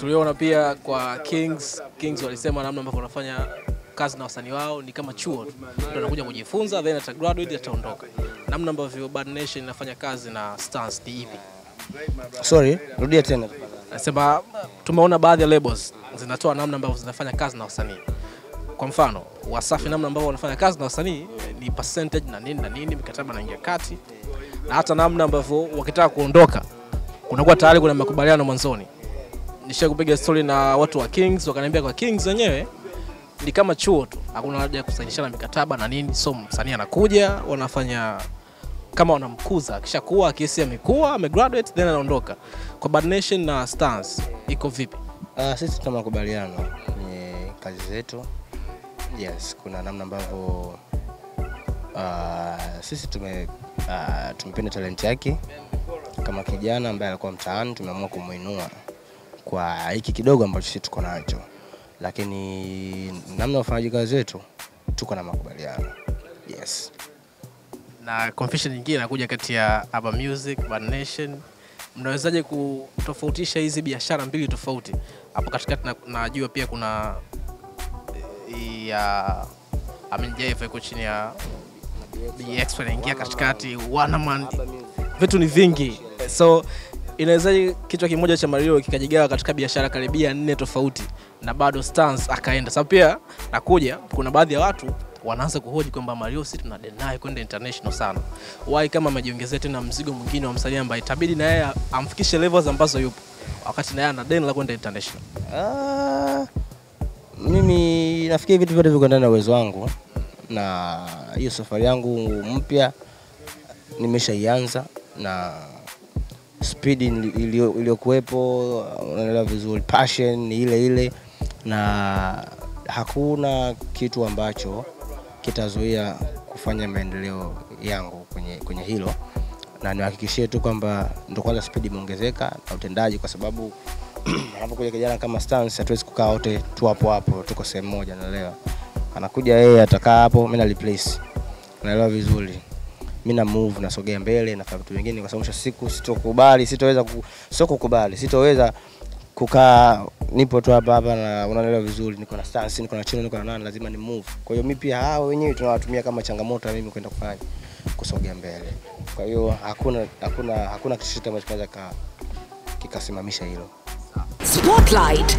Tuliona pia kwa Kings, Kings walisema namna ambavyo wanafanya kazi na wasanii wao ni kama chuo. Ndio anakuja kujifunza then ata graduate ataondoka. Namna ambavyo Bad Nation inafanya kazi na Stars ni hivi. Sorry, rudia tena. Nasema tumeona baadhi ya labels zinatoa namna ambavyo zinafanya kazi na wasanii. Kwa mfano, Wasafi namna ambavyo wanafanya kazi na wasanii ni percentage na nini na nini, mikataba naingia kati, na hata namna ambavyo wakitaka kuondoka kunakuwa tayari kuna makubaliano mwanzoni. Nisha kupiga story na watu wa Kings, wakaniambia kwa Kings wenyewe ni kama chuo tu, hakuna haja ya kusainishana mikataba na nini. So msanii anakuja, wanafanya kama wanamkuza, akishakuwa akihisi amekuwa amegraduate, then anaondoka. Kwa Bad Nation na Stars iko vipi? Uh, sisi tuna makubaliano kwenye kazi zetu. Yes, kuna namna ambavyo uh, sisi tume uh, tumependa talent yake kama kijana ambaye alikuwa mtaani, tumeamua kumuinua kwa hiki kidogo ambacho sisi tuko nacho, lakini namna wafanyaji ufanyaji kazi wetu tuko na makubaliano. Yes. na confusion nyingine inakuja kati ya Aba Music, Bad Nation. Mnawezaje kutofautisha hizi biashara mbili tofauti? Hapo katikati na- najua pia kuna eh, ya Amin Jaif iko chini ya BX anaingia katikati, Wanaman, vitu ni vingi, so inawezaje kichwa kimoja cha Mario kikajigawa katika biashara karibia nne tofauti na bado Stans akaenda? Sababu pia nakuja, kuna baadhi ya watu wanaanza kuhoji kwamba Mario si tuna deny kwenda international sana. Why kama amejiongezea tena mzigo mwingine wa msanii ambaye itabidi na yeye amfikishe levels ambazo yupo, wakati na yeye ana deni la kwenda international. Ah, mimi nafikiri vitu vyote viko ndani ya uwezo wangu, na hiyo safari yangu mpya nimeshaianza na spidi iliyokuwepo, unaelewa vizuri, passion ni ile ile, na hakuna kitu ambacho kitazuia kufanya maendeleo yangu kwenye, kwenye hilo, na niwahakikishie tu kwamba ndo kwanza spidi imeongezeka na utendaji, kwa sababu anapokuja kijana kama Stance hatuwezi kukaa wote tu hapo hapo, tuko sehemu moja, naelewa. Anakuja yeye atakaa hapo, mimi na replace, naelewa vizuri. Mimi na move nasogea mbele na vitu vingine, kwa sababu siku sitokubali, sitoweza ku, sio kukubali, sitoweza kukaa nipo tu hapa hapa, na unaelewa vizuri, niko na Stance, niko na Chino, niko na nani, lazima ni move. Kwa hiyo mimi pia hao wenyewe tunawatumia kama changamoto mimi kwenda kufanya kusogea mbele. Kwa hiyo hakuna hakuna hakuna kitu chochote ambacho kinaweza kikasimamisha hilo. Spotlight.